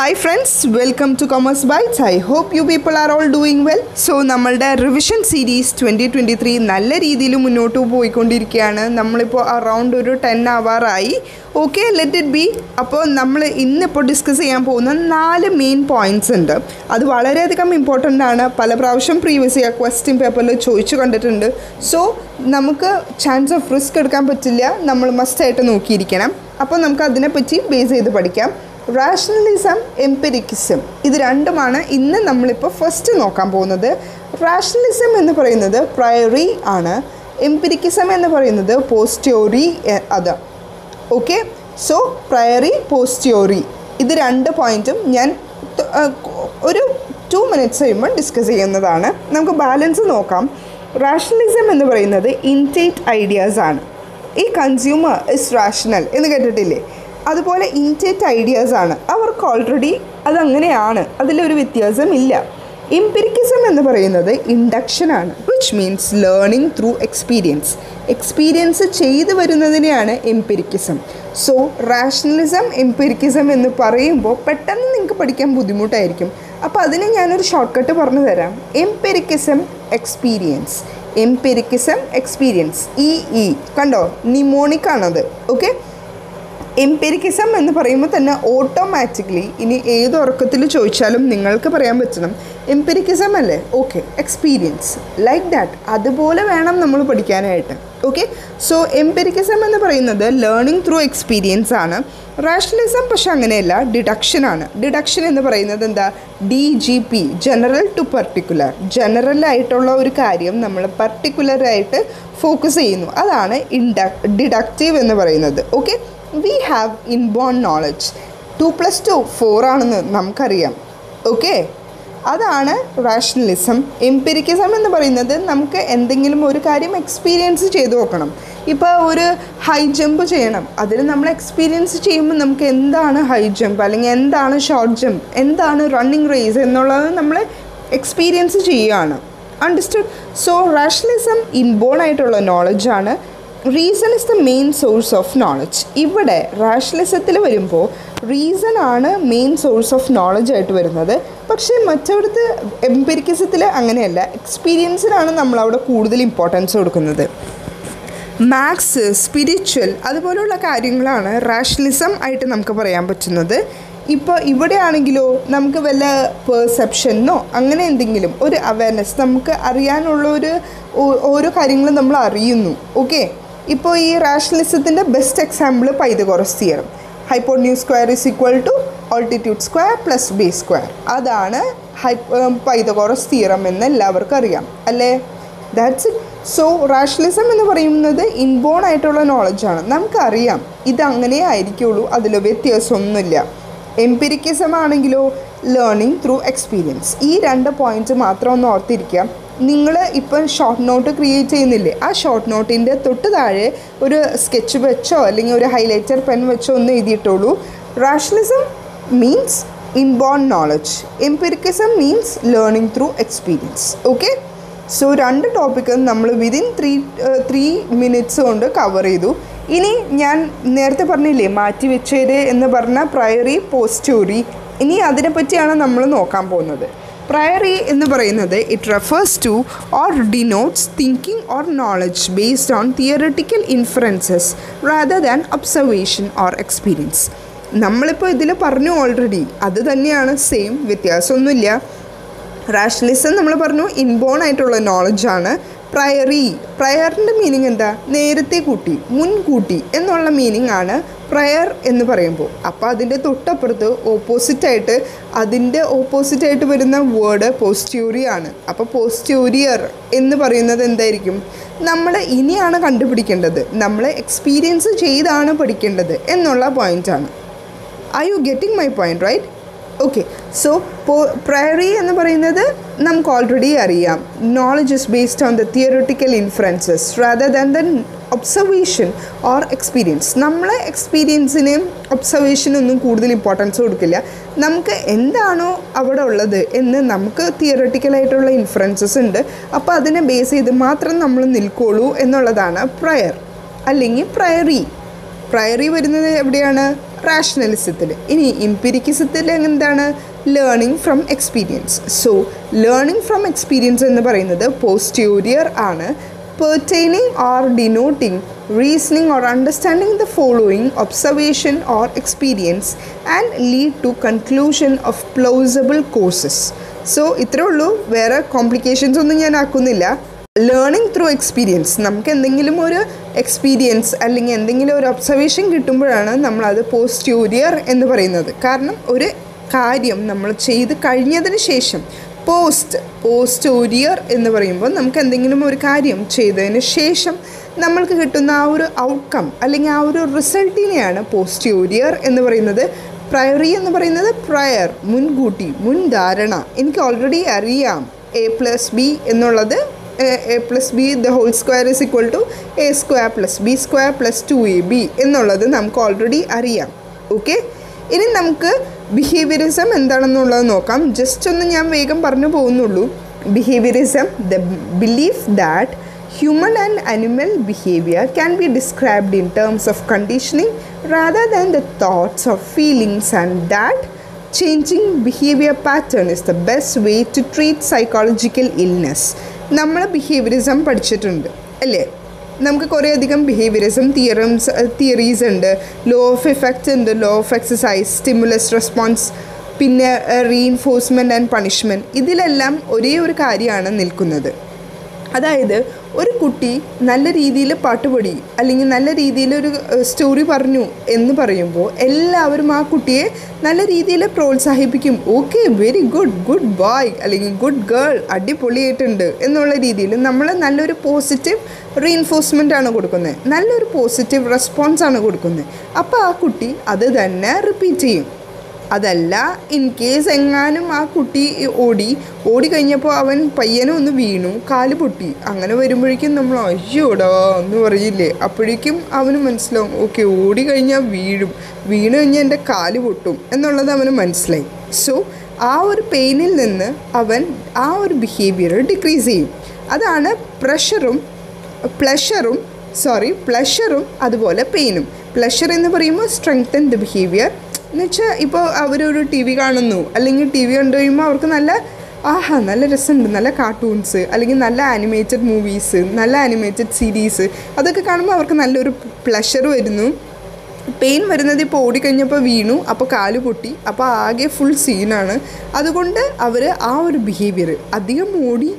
Hi friends welcome to Commerce Bytes I hope you people are all doing well so നമ്മളുടെ revision series twenty twenty three നല്ല രീതിയിൽ മുന്നോട്ട് പോയിക്കൊണ്ടിരിക്കുകയാണ്. നമ്മളിപ്പോൾ around ഒരു ടെൻ ആവാറായി ഓക്കെ ലെറ്റ് ഇറ്റ് ബി അപ്പോൾ നമ്മൾ ഇന്നിപ്പോൾ ഡിസ്കസ് ചെയ്യാൻ പോകുന്ന നാല് മെയിൻ പോയിന്റ്സ് ഉണ്ട്. അത് വളരെയധികം ഇമ്പോർട്ടന്റ് ആണ്. പല പ്രാവശ്യം പ്രീവിയസ് ഇയർ ക്വസ്റ്റ്യൻ പേപ്പറിൽ ചോദിച്ചു കണ്ടിട്ടുണ്ട്. സോ നമുക്ക് ചാൻസ് ഓഫ് റിസ്ക് എടുക്കാൻ പറ്റില്ല. നമ്മൾ മസ്റ്റായിട്ട് നോക്കിയിരിക്കണം. അപ്പോൾ നമുക്ക് അതിനെപ്പറ്റി ബേസ് ചെയ്ത് പഠിക്കാം. റാഷണലിസം എംപിരിക്കിസം ഇത് രണ്ടുമാണ് ഇന്ന് നമ്മളിപ്പോൾ ഫസ്റ്റ് നോക്കാൻ പോകുന്നത്. റാഷണലിസം എന്ന് പറയുന്നത് പ്രയറി ആണ്. എംപിരിക്കിസം എന്ന് പറയുന്നത് പോസ്റ്റോറി അത്. ഓക്കെ സോ പ്രയറി പോസ്റ്റോറി ഇത് രണ്ട് പോയിന്റും ഞാൻ ഒരു ടു മിനിറ്റ്സ് കഴിയുമ്പോൾ ഡിസ്കസ് ചെയ്യുന്നതാണ്. നമുക്ക് ബാലൻസ് നോക്കാം. റാഷണലിസം എന്ന് പറയുന്നത് ഇന്റേറ്റ് ഐഡിയാസ് ആണ്. ഈ കൺസ്യൂമർ ഇസ് റാഷണൽ എന്ന് കേട്ടിട്ടില്ലേ? അതുപോലെ ഇന്റേറ്റ് ഐഡിയാസ് ആണ്. അവർക്ക് ഓൾറെഡി അതങ്ങനെയാണ്. അതിലൊരു വ്യത്യാസമില്ല ഇംപിരിക്കിസം എന്ന് പറയുന്നത് ഇൻഡക്ഷനാണ് which means learning through experience experience ചെയ്തു വരുന്നതിനെയാണ് എംപിരിക്കിസം സോ റാഷണലിസം എംപിരിക്കിസം എന്ന് പറയുമ്പോൾ പെട്ടെന്ന് നിങ്ങൾക്ക് പഠിക്കാൻ ബുദ്ധിമുട്ടായിരിക്കും. അപ്പോൾ അതിന് ഞാനൊരു ഷോർട്ട് കട്ട് പറഞ്ഞു തരാം. Empiricism experience empiricism experience E E കണ്ടോ? നിമോണിക് ആണത്. ഓക്കെ എംപെരിക്കിസം എന്ന് പറയുമ്പോൾ തന്നെ ഓട്ടോമാറ്റിക്കലി ഇനി ഏത് ഉറക്കത്തിൽ ചോദിച്ചാലും നിങ്ങൾക്ക് പറയാൻ പറ്റണം. എംപെരിക്കിസം അല്ലേ? ഓക്കെ എക്സ്പീരിയൻസ് ലൈക്ക് ദാറ്റ് അതുപോലെ വേണം നമ്മൾ പഠിക്കാനായിട്ട്. ഓക്കെ സോ എംപെരിക്കിസം എന്ന് പറയുന്നത് ലേണിംഗ് ത്രൂ എക്സ്പീരിയൻസ് ആണ്. റാഷണലിസം പക്ഷെ അങ്ങനെയല്ല ഡിഡക്ഷൻ ആണ്. ഡിഡക്ഷൻ എന്ന് പറയുന്നത് എന്താ? D G P general to particular ജനറലായിട്ടുള്ള ഒരു കാര്യം നമ്മൾ പർട്ടിക്കുലറായിട്ട് ഫോക്കസ് ചെയ്യുന്നു. അതാണ് ഇൻഡ ഡിഡക്റ്റീവ് എന്ന് പറയുന്നത്. Okay we have inborn knowledge two plus two four ആണെന്ന് നമുക്കറിയാം. ഓക്കെ അതാണ് റാഷണലിസം എംപിരിക്കിസം എന്ന് പറയുന്നത് നമുക്ക് എന്തെങ്കിലും ഒരു കാര്യം എക്സ്പീരിയൻസ് ചെയ്തു നോക്കണം. ഇപ്പോൾ ഒരു ഹൈ ജമ്പ് ചെയ്യണം. അതിൽ നമ്മൾ എക്സ്പീരിയൻസ് ചെയ്യുമ്പോൾ നമുക്ക് എന്താണ് ഹൈ ജമ്പ് അല്ലെങ്കിൽ എന്താണ് ഷോർട്ട് ജമ്പ് എന്താണ് റണ്ണിങ് റേസ് എന്നുള്ളത് നമ്മൾ എക്സ്പീരിയൻസ് ചെയ്യുകയാണ്. അണ്ടർസ്റ്റുഡ് സോ റാഷണലിസം ഇൻബോൺ ആയിട്ടുള്ള നോളജാണ് reason is the main source of knowledge ഇവിടെ റാഷണലിസത്തിൽ വരുമ്പോൾ റീസൺ ആണ് മെയിൻ സോഴ്സ് ഓഫ് നോളജ് ആയിട്ട് വരുന്നത്. പക്ഷേ മറ്റവിടുത്തെ എംപെരിക്കിസത്തിൽ അങ്ങനെയല്ല. എക്സ്പീരിയൻസിനാണ് നമ്മളവിടെ കൂടുതൽ ഇമ്പോർട്ടൻസ് കൊടുക്കുന്നത്. മാത്സ് സ്പിരിച്വൽ അതുപോലുള്ള കാര്യങ്ങളാണ് റാഷണലിസം ആയിട്ട് നമുക്ക് പറയാൻ പറ്റുന്നത്. ഇപ്പോൾ ഇവിടെയാണെങ്കിലോ നമുക്ക് വല്ല പെർസെപ്ഷനോ അങ്ങനെ എന്തെങ്കിലും ഒരു അവയർനെസ് നമുക്ക് അറിയാനുള്ള ഒരു ഓരോ കാര്യങ്ങളും നമ്മൾ അറിയുന്നു. ഓക്കെ ഇപ്പോൾ ഈ റാഷണലിസത്തിന്റെ best example Pythagoras theorem hypotenuse square is equal to altitude square plus B square അതാണ് ഹൈ പൈതഗോറസ് തിയറം എന്ന് എല്ലാവർക്കും അറിയാം അല്ലേ? ദാറ്റ്സ് ഇറ്റ് സോ റാഷണലിസം എന്ന് പറയുന്നത് ഇൻബോൺ ആയിട്ടുള്ള നോളജാണ് നമുക്കറിയാം ഇത് ആയിരിക്കുള്ളൂ അതിൽ വ്യത്യാസമൊന്നുമില്ല. എംപിരിക്കിസം ആണെങ്കിലോ ലേണിംഗ് ത്രൂ എക്സ്പീരിയൻസ് ഈ രണ്ട് പോയിന്റ് മാത്രം ഒന്ന് ഓർത്തിരിക്കാം നിങ്ങൾ ഇപ്പം ഷോർട്ട് നോട്ട് ക്രിയേറ്റ് ചെയ്യുന്നില്ലേ? ആ ഷോർട്ട് നോട്ടിന്റെ തൊട്ട് താഴെ ഒരു സ്കെച്ച് വെച്ചോ അല്ലെങ്കിൽ ഒരു ഹൈലൈറ്റർ പെൻ വെച്ചോ ഒന്ന് എഴുതിയിട്ടുള്ളൂ rationalism means inborn knowledge empiricism means learning through experience okay so രണ്ട് ടോപ്പിക്കും നമ്മൾ വിതിൻ ത്രീ ത്രീ മിനിറ്റ്സ് കൊണ്ട് കവർ ചെയ്തു. ഇനി ഞാൻ നേരത്തെ പറഞ്ഞില്ലേ മാറ്റി വെച്ചേര് എന്ന് പറഞ്ഞ പ്രയറി പോസ്റ്റോറി ഇനി അതിനെപ്പറ്റിയാണ് നമ്മൾ നോക്കാൻ പോകുന്നത്. പ്രയറി എന്ന് പറയുന്നത് it refers to or denotes thinking or knowledge based on theoretical inferences rather than observation or experience നമ്മളിപ്പോൾ ഇതിൽ പറഞ്ഞു ഓൾറെഡി അത് തന്നെയാണ് സെയിം വ്യത്യാസമൊന്നുമില്ല. റാഷണലിസം നമ്മൾ പറഞ്ഞു ഇൻബോൺ ആയിട്ടുള്ള നോളജാണ് പ്രയറി. പ്രയറിന്റെ മീനിങ് എന്താ? നേരത്തെ കൂട്ടി മുൻകൂട്ടി എന്നുള്ള മീനിങ് ആണ് പ്രയർ എന്ന് പറയുമ്പോൾ. അപ്പോൾ അതിന്റെ തൊട്ടപ്പുറത്ത് ഓപ്പോസിറ്റായിട്ട് അതിന്റെ ഓപ്പോസിറ്റായിട്ട് വരുന്ന വേർഡ് പോസ്റ്റ്യൂറി ആണ്. അപ്പോൾ പോസ്റ്റ്യൂരിയർ എന്ന് പറയുന്നത് എന്തായിരിക്കും? നമ്മൾ ഇനിയാണ് കണ്ടുപിടിക്കേണ്ടത്. നമ്മൾ എക്സ്പീരിയൻസ് ചെയ്താണ് പഠിക്കേണ്ടത് എന്നുള്ള പോയിന്റാണ് I you getting my point right okay so priori എന്ന് പറയുന്നത് നമുക്ക് ഓൾറെഡി അറിയാം. Knowledge is based on the theoretical influences rather than the observation or experience നമ്മളെ എക്സ്പീരിയൻസിനെയും ഒബ്സർവേഷനൊന്നും കൂടുതൽ ഇമ്പോർട്ടൻസ് കൊടുക്കില്ല. നമുക്ക് എന്താണോ അവിടെ ഉള്ളത് എന്ന് നമുക്ക് തിയററ്റിക്കലായിട്ടുള്ള ഇൻഫ്ലുവൻസസ് ഉണ്ട്. അപ്പോൾ അതിനെ ബേസ് ചെയ്ത് മാത്രം നമ്മൾ നിൽക്കുള്ളൂ എന്നുള്ളതാണ് പ്രയർ അല്ലെങ്കിൽ പ്രയറി പ്രയറി വരുന്നത് എവിടെയാണ്? റാഷണലിസത്തിൽ ഇനി ഇമ്പിരിക്കിസത്തിൽ എന്താണ്? Learning from experience so learning from experience എന്ന് പറയുന്നത് പോസ്റ്റ്യൂരിയർ ആണ്. Pertaining or denoting reasoning or understanding the following observation or experience and lead to conclusion of plausible courses so ഇത്രയേ ഉള്ളൂ. വേറെ കോംപ്ലിക്കേഷൻസ് ഒന്നും ഞാൻ ആക്കുന്നില്ല. ലേണിംഗ് ത്രൂ എക്സ്പീരിയൻസ് നമുക്ക് എന്തെങ്കിലും ഒരു എക്സ്പീരിയൻസ് അല്ലെങ്കിൽ എന്തെങ്കിലും ഒരു ഒബ്സർവേഷൻ കിട്ടുമ്പോഴാണ് നമ്മളത് പോസ്റ്റ്യൂരിയർ എന്ന് പറയുന്നത്. കാരണം ഒരു കാര്യം നമ്മൾ ചെയ്ത് കഴിഞ്ഞതിന് ശേഷം പോസ്റ്റ് പോസ്റ്റോരിയർ എന്ന് പറയുമ്പോൾ നമുക്ക് എന്തെങ്കിലും ഒരു കാര്യം ചെയ്തതിന് ശേഷം നമ്മൾക്ക് കിട്ടുന്ന ആ ഒരു ഔട്ട്കം അല്ലെങ്കിൽ ആ ഒരു റിസൾട്ടിനെയാണ് പോസ്റ്റ്യൂരിയർ എന്ന് പറയുന്നത്. പ്രയറി എന്ന് പറയുന്നത് പ്രയർ മുൻകൂട്ടി മുൻധാരണ. എനിക്ക് ഓൾറെഡി അറിയാം. എ പ്ലസ് ബി എന്നുള്ളത് A plus B the whole square is equal to A square plus B square plus two A B എന്നുള്ളത് നമുക്ക് ഓൾറെഡി അറിയാം. ഓക്കെ ഇനി നമുക്ക് ബിഹേവിയറിസം എന്താണെന്നുള്ളത് നോക്കാം. ജസ്റ്റ് ഒന്ന് ഞാൻ വേഗം പറഞ്ഞു പോകുന്നുള്ളൂ. Behaviourism the belief that human and animal behaviour can be described in terms of conditioning rather than the thoughts of feelings and that changing behaviour pattern is the best way to treat psychological illness നമ്മൾ behaviourism പഠിച്ചിട്ടുണ്ട് അല്ലേ? നമുക്ക് കുറേ അധികം behaviourism theorems theories ഉണ്ട്. Law of effect ഉണ്ട് law of exercise stimulus response പിന്നെ reinforcement and punishment ഇതിലെല്ലാം ഒരേ ഒരു കാര്യമാണ് നിൽക്കുന്നത്. അതായത് ഒരു കുട്ടി നല്ല രീതിയിൽ പാട്ടുപാടി അല്ലെങ്കിൽ നല്ല രീതിയിൽ ഒരു സ്റ്റോറി പറഞ്ഞു എന്ന് പറയുമ്പോൾ എല്ലാവരും ആ കുട്ടിയെ നല്ല രീതിയിൽ പ്രോത്സാഹിപ്പിക്കും. Okay very good good boy അല്ലെങ്കിൽ ഗുഡ് ഗേൾ അടിപൊളിയായിട്ടുണ്ട് എന്നുള്ള രീതിയിൽ നമ്മൾ നല്ലൊരു പോസിറ്റീവ് റീഇൻഫോഴ്സ്മെന്റ് ആണ് കൊടുക്കുന്നത് നല്ലൊരു പോസിറ്റീവ് റെസ്പോൺസ് ആണ് കൊടുക്കുന്നത് അപ്പോൾ ആ കുട്ടി അത് തന്നെ റിപ്പീറ്റ് ചെയ്യും. അതല്ല ഇൻ കേസ് എങ്ങാനും ആ കുട്ടി ഓടി ഓടി കഴിഞ്ഞപ്പോൾ അവൻ പയ്യനും ഒന്ന് വീണു കാൽ പൊട്ടി. അങ്ങനെ വരുമ്പോഴേക്കും നമ്മൾ അയ്യോടാ എന്ന് പറയില്ലേ. അപ്പോഴേക്കും അവന് മനസ്സിലാവും ഓക്കെ ഓടി കഴിഞ്ഞാൽ വീഴും. വീണു കഴിഞ്ഞാൽ എന്റെ കാൽ പൊട്ടും എന്നുള്ളത് അവന് മനസ്സിലായി. സോ ആ ഒരു പെയിനിൽ നിന്ന് അവൻ ആ ഒരു ബിഹേവിയർ ഡിക്രീസ് ചെയ്യും. അതാണ് പ്രഷറും പ്ലഷറും സോറി പ്ലഷറും അതുപോലെ പെയിനും പ്ലഷർ എന്ന് പറയുമ്പോൾ സ്ട്രെങ്തൻ ദ ബിഹേവിയർ എന്ന് വെച്ചാൽ ഇപ്പോൾ അവരൊരു ടി വി കാണുന്നു. അല്ലെങ്കിൽ ടി വി കണ്ടു കഴിയുമ്പോൾ അവർക്ക് നല്ല ആഹാ നല്ല രസമുണ്ട്. നല്ല കാർട്ടൂൺസ് അല്ലെങ്കിൽ നല്ല ആനിമേറ്റഡ് മൂവീസ് നല്ല ആനിമേറ്റഡ് സീരീസ് അതൊക്കെ കാണുമ്പോൾ അവർക്ക് നല്ലൊരു പ്ലഷർ വരുന്നു. പെയിൻ വരുന്നത് ഇപ്പോൾ ഓടിക്കഴിഞ്ഞപ്പോൾ വീണു അപ്പോൾ കാൽ പൊട്ടി അപ്പോൾ ആകെ ഫുൾ സീനാണ് അതുകൊണ്ട് അവർ ആ ഒരു ബിഹേവിയർ അധികം ഓടി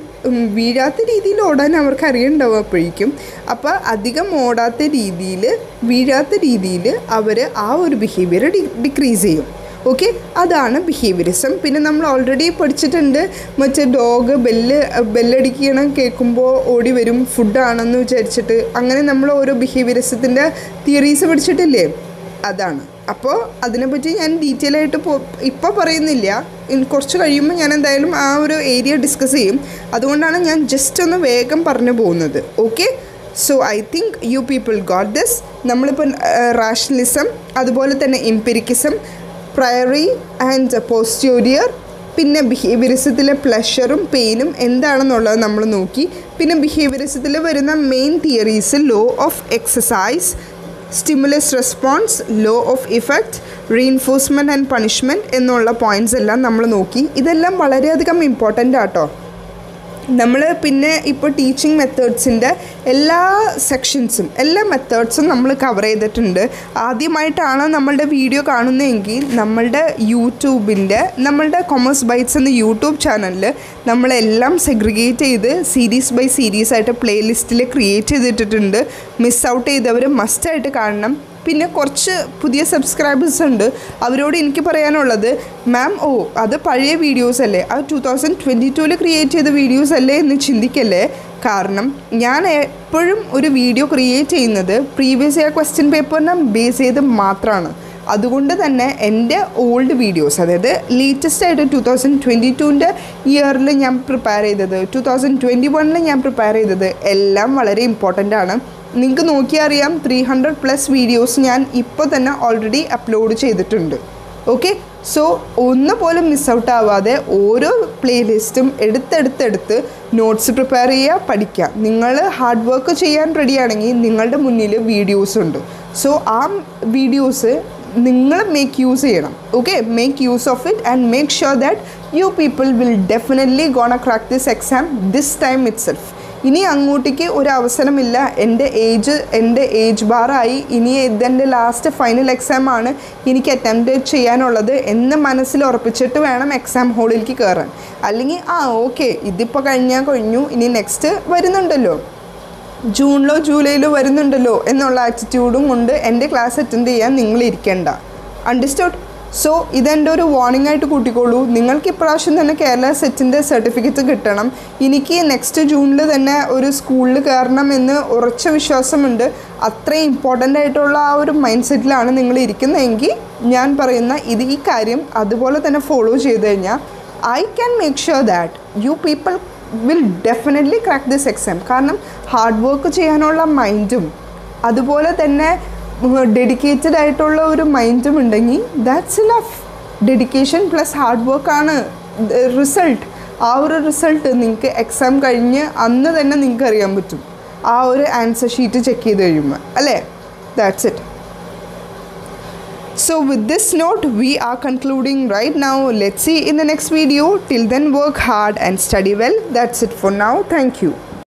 വീഴാത്ത രീതിയിൽ ഓടാൻ അവർക്ക് അറിയണ്ടാവും അപ്പോഴേക്കും. അപ്പോൾ അധികം ഓടാത്ത രീതിയിൽ വീഴാത്ത രീതിയിൽ അവർ ആ ഒരു ബിഹേവിയർ ഡിക്രീസ് ചെയ്യും. ഓക്കെ അതാണ് ബിഹേവിയറിസം പിന്നെ നമ്മൾ ഓൾറെഡി പഠിച്ചിട്ടുണ്ട് മറ്റേ ഡോഗ് ബെല്ല് ബെല്ലടിക്കണം കേൾക്കുമ്പോൾ ഓടി വരും ഫുഡാണെന്ന് വിചാരിച്ചിട്ട്. അങ്ങനെ നമ്മൾ ഓരോ ബിഹേവിയറിസത്തിന്റെ തിയറീസ് പഠിച്ചിട്ടില്ലേ? അതാണ്. അപ്പോൾ അതിനെപ്പറ്റി ഞാൻ ഡീറ്റെയിൽ ആയിട്ട് ഇപ്പോൾ പറയുന്നില്ല. കുറച്ച് കഴിയുമ്പോൾ ഞാൻ എന്തായാലും ആ ഒരു ഏരിയ ഡിസ്കസ് ചെയ്യും. അതുകൊണ്ടാണ് ഞാൻ ജസ്റ്റ് ഒന്ന് വേഗം പറഞ്ഞു പോകുന്നത്. Okay so I think you people got this നമ്മളിപ്പോൾ റാഷണലിസം അതുപോലെ തന്നെ ഇംപെരിക്കിസം പ്രയറി ആൻഡ് പോസ്റ്റ്യൂരിയർ പിന്നെ ബിഹേവിയറിസത്തിലെ പ്ലഷറും പെയിനും എന്താണെന്നുള്ളത് നമ്മൾ നോക്കി. പിന്നെ ബിഹേവിയറിസത്തിൽ വരുന്ന main theories law of exercise stimulus response law of effect reinforcement and punishment എന്നുള്ള പോയിന്റ്സ് എല്ലാം നമ്മൾ നോക്കി. ഇതെല്ലാം വളരെയധികം ഇമ്പോർട്ടന്റ് ആട്ടോ. നമ്മൾ പിന്നെ ഇപ്പോൾ ടീച്ചിങ് മെത്തേഡ്സിന്റെ എല്ലാ സെക്ഷൻസും എല്ലാ മെത്തേഡ്സും നമ്മൾ കവർ ചെയ്തിട്ടുണ്ട്. ആദ്യമായിട്ടാണ് നമ്മളുടെ വീഡിയോ കാണുന്നതെങ്കിൽ നമ്മളുടെ യൂട്യൂബിന്റെ നമ്മളുടെ കൊമേഴ്സ് ബൈറ്റ്സ് എന്ന യൂട്യൂബ് ചാനലിൽ നമ്മളെല്ലാം സെഗ്രിഗേറ്റ് ചെയ്ത് സീരീസ് ബൈ സീരീസ് ആയിട്ട് പ്ലേലിസ്റ്റിൽ ക്രിയേറ്റ് ചെയ്തിട്ടിട്ടുണ്ട്. മിസ് ഔട്ട് ചെയ്തവർ മസ്റ്റായിട്ട് കാണണം. പിന്നെ കുറച്ച് പുതിയ സബ്സ്ക്രൈബേഴ്സ് ഉണ്ട്. അവരോട് എനിക്ക് പറയാനുള്ളത് മാം ഓ അത് പഴയ വീഡിയോസ് അല്ലേ? അത് ടു തൗസൻഡ് ട്വന്റി ടൂവിൽ ക്രിയേറ്റ് ചെയ്ത വീഡിയോസ് അല്ലേ എന്ന് ചിന്തിക്കല്ലേ? കാരണം ഞാൻ എപ്പോഴും ഒരു വീഡിയോ ക്രിയേറ്റ് ചെയ്യുന്നത് പ്രീവിയസ് ഇയർ ക്വസ്റ്റ്യൻ പേപ്പറിനെ ബേസ് ചെയ്ത് മാത്രമാണ് അതുകൊണ്ട് തന്നെ എന്റെ ഓൾഡ് വീഡിയോസ് അതായത് ലേറ്റസ്റ്റ് ആയിട്ട് ടു തൗസൻഡ് ട്വന്റി ടുവിന്റെ ഇയറിൽ ഞാൻ പ്രിപ്പയർ ചെയ്തത് ടു തൗസൻഡ് ട്വന്റി വണ്ണിൽ ഞാൻ പ്രിപ്പയർ ചെയ്തത് എല്ലാം വളരെ ഇമ്പോർട്ടന്റ് ആണ്. നിങ്ങൾക്ക് നോക്കിയറിയാം ത്രീ ഹൺഡ്രഡ് പ്ലസ് വീഡിയോസ് ഞാൻ ഇപ്പോൾ തന്നെ ഓൾറെഡി അപ്ലോഡ് ചെയ്തിട്ടുണ്ട്. ഓക്കെ സോ ഒന്ന് പോലും മിസ് ഔട്ട് ആവാതെ ഓരോ പ്ലേലിസ്റ്റും എടുത്തെടുത്തെടുത്ത് നോട്ട്സ് പ്രിപ്പയർ ചെയ്യുക പഠിക്കുക. നിങ്ങൾ ഹാർഡ് വർക്ക് ചെയ്യാൻ റെഡിയാണെങ്കിൽ നിങ്ങളുടെ മുന്നിൽ വീഡിയോസ് ഉണ്ട്. സോ ആ വീഡിയോസ് നിങ്ങൾ മേക്ക് യൂസ് ചെയ്യണം. Okay make use of it and make sure that you people will definitely gonna crack this exam this time itself ഇനി അങ്ങോട്ടേക്ക് ഒരു അവസരമില്ല എന്റെ ഏജ് എന്റെ ഏജ് ബാറായി ഇനി ഇതെന്റെ ലാസ്റ്റ് ഫൈനൽ എക്സാം ആണ് എനിക്ക് അറ്റംപ്റ്റ് ചെയ്യാനുള്ളത് എന്ന് മനസ്സിൽ ഉറപ്പിച്ചിട്ട് വേണം എക്സാം ഹോളിലേക്ക് കയറാൻ അല്ലെങ്കിൽ ആ ഓക്കെ ഇതിപ്പോൾ കഴിഞ്ഞാൽ കഴിഞ്ഞു ഇനി നെക്സ്റ്റ് വരുന്നുണ്ടല്ലോ. ജൂണിലോ ജൂലൈയിലോ വരുന്നുണ്ടല്ലോ എന്നുള്ള ആറ്റിറ്റ്യൂഡും കൊണ്ട് എന്റെ ക്ലാസ് അറ്റൻഡ് ചെയ്യാൻ നിങ്ങൾ ഇരിക്കേണ്ട അണ്ടർസ്റ്റുഡ് സോ ഇതെന്റെ ഒരു വാർണിംഗ് ആയിട്ട് കൂട്ടിക്കോളൂ. നിങ്ങൾക്ക് ഇപ്രാവശ്യം തന്നെ കേരള സെറ്റിന്റെ സർട്ടിഫിക്കറ്റ് കിട്ടണം. എനിക്ക് നെക്സ്റ്റ് ജൂണിൽ തന്നെ ഒരു സ്കൂളിൽ കയറണം എന്ന് ഉറച്ച വിശ്വാസമുണ്ട്. അത്രയും ഇമ്പോർട്ടന്റ് ആയിട്ടുള്ള ആ ഒരു മൈൻഡ് സെറ്റിലാണ് നിങ്ങൾ ഇരിക്കുന്നതെങ്കിൽ ഞാൻ പറയുന്ന ഇത് ഈ കാര്യം അതുപോലെ തന്നെ ഫോളോ ചെയ്ത് കഴിഞ്ഞാൽ I can make sure that you people will definitely crack this exam കാരണം ഹാർഡ് വർക്ക് ചെയ്യാനുള്ള മൈൻഡും അതുപോലെ തന്നെ ഡെഡിക്കേറ്റഡ് ആയിട്ടുള്ള ഒരു മൈൻഡും ഉണ്ടെങ്കിൽ that's enough dedication plus hard വർക്കാണ് റിസൾട്ട് ആ ഒരു റിസൾട്ട് നിങ്ങൾക്ക് എക്സാം കഴിഞ്ഞ് അന്ന് തന്നെ നിങ്ങൾക്ക് അറിയാൻ പറ്റും. ആ ഒരു ആൻസർ ഷീറ്റ് ചെക്ക് ചെയ്ത് കഴിയുമ്പോൾ അല്ലേ? That's it So with this note, we are concluding right now. Let's see in the next video. Till then, work hard and study well. That's it for now. Thank you.